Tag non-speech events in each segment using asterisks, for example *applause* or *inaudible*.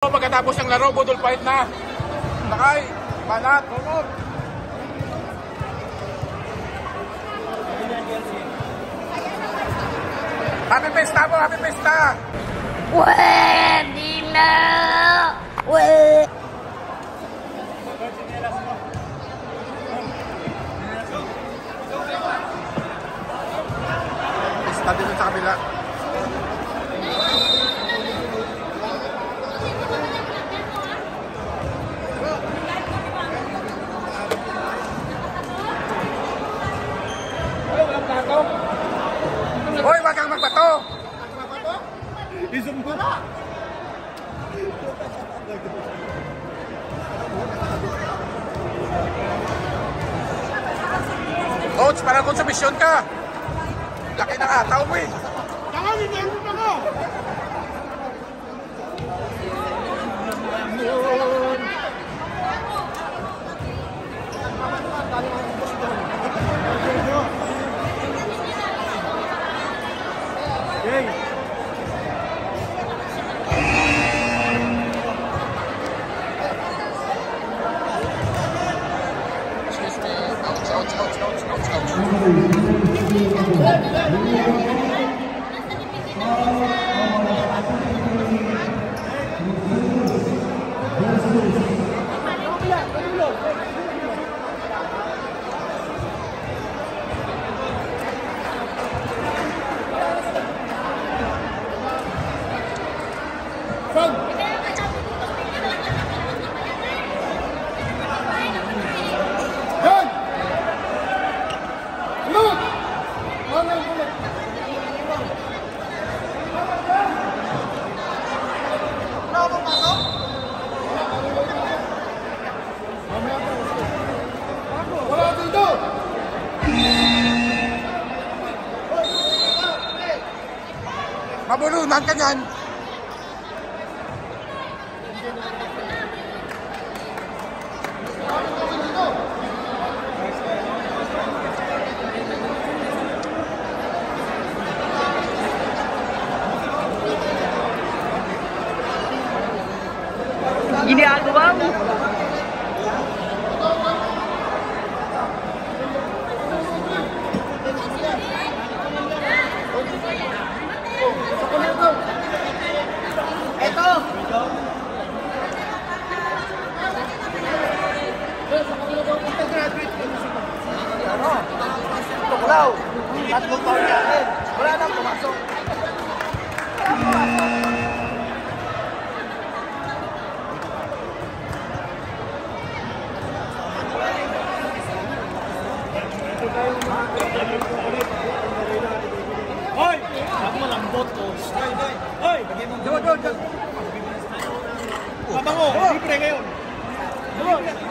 Pagkatapos ng laro, budol fight na. Nakay, banat, tumog. Happy Pesta po, Happy Pesta! Pwede na! Pwede! Pesta din sa kabila. Isang ko na! Coach, parang konsubisyon ka. Laki na nga, tao mo eh. Saka, hindi mo pa ko! Yay! Mabulu ng kanyan. Gini aku. Tuklaw! Tatlong taon natin. Wala nang pumasok. Hoy! Ako malambot ko. Hoy, hoy! Do, do! Tama ko, libre ngayon. Libre.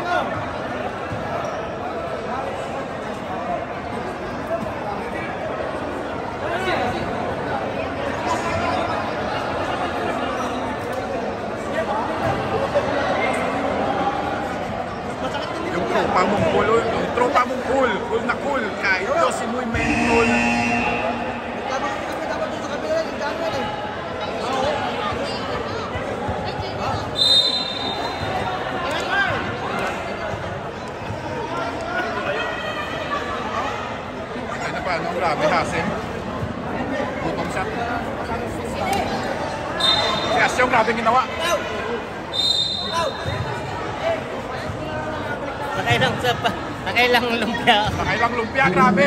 grabe, hasim. Gutom siya. Si Asyo, grabe ginawa. Nakailang sa pa. Nakailang lumpia. Nakailang lumpia, grabe.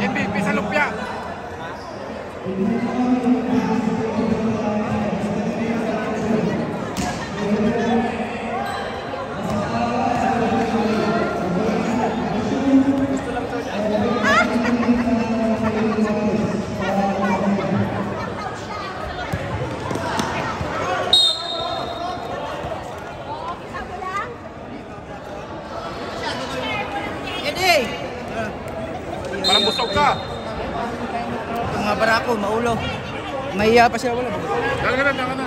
MVP sa lumpia. Eddie! Parang busog ka. Barako, maulo. Mahiya pa sila wala. Dala ka na, dala na.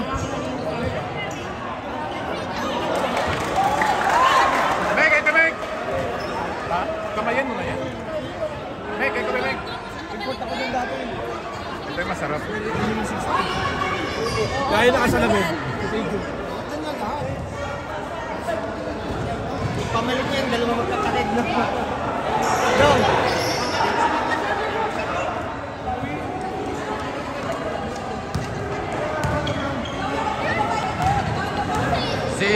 Meg, ito Meg! Ha? Kamayan mo na yan. Meg, ito Meg. Ito yung masarap. Dahil nakasalamin. Pamalit niya yung dalawa magkakared na. *laughs* Dong! Si,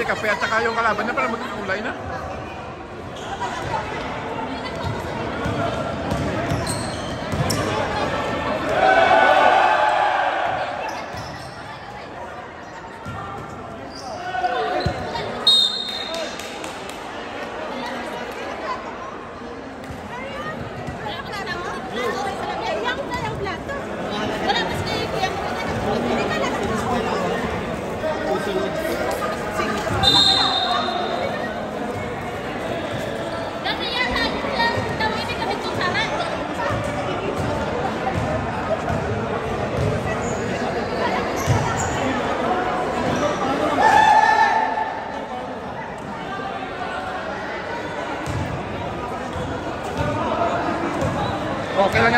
si Kape at saka yung kalaban na pala magkakulay na.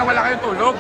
Wala kayong tulog.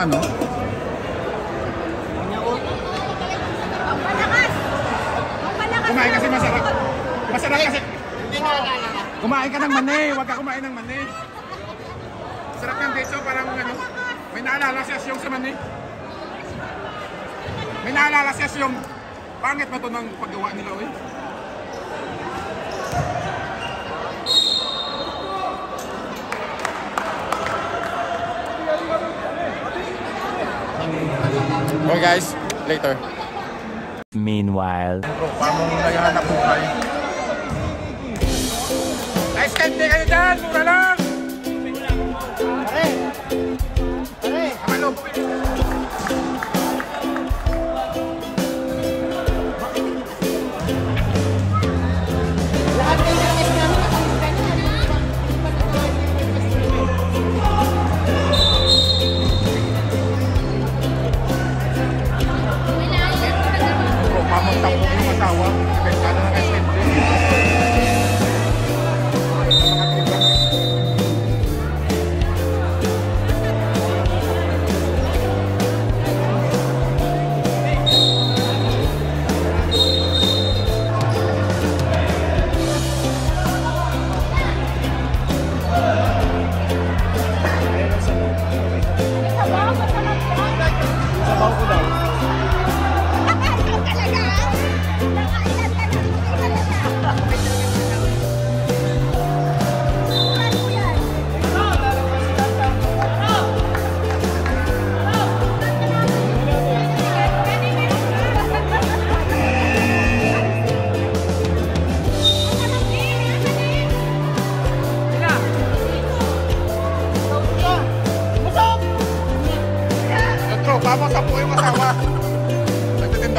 Nang ano? Kumain kasi masarap. Masarap kasi. Kumain ka ng mani, huwag ka kumain ng mani. Sarap ng deso, parang ano, may naalala si Asyong sa mani. May naalala si Asyong. Pangit ba ito ng paggawa nila, eh? Okay guys, later. Meanwhile. Mo naghahanap buhay? Kayo dyan! Mura lang!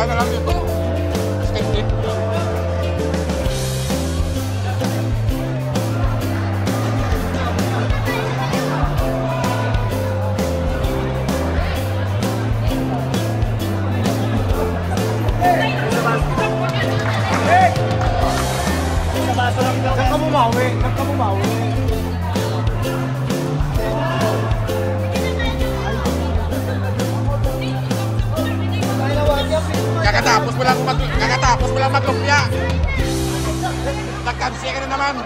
Nagtitinda na lang ito. Kakatapos mo lang mag kakatapos mo lang maglumpia. Nagkamsi ka na naman.